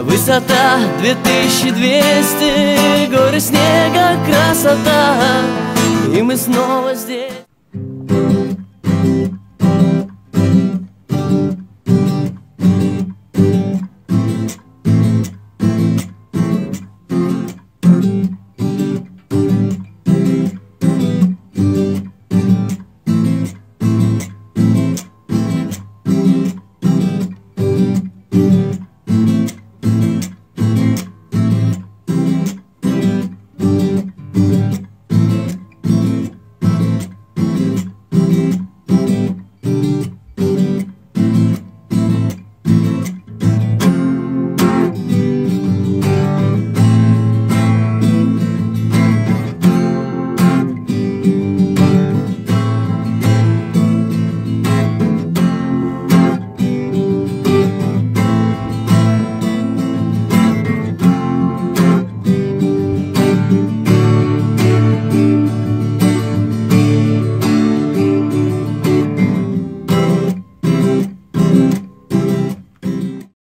Высота 2200, горы снега, красота. И мы снова здесь.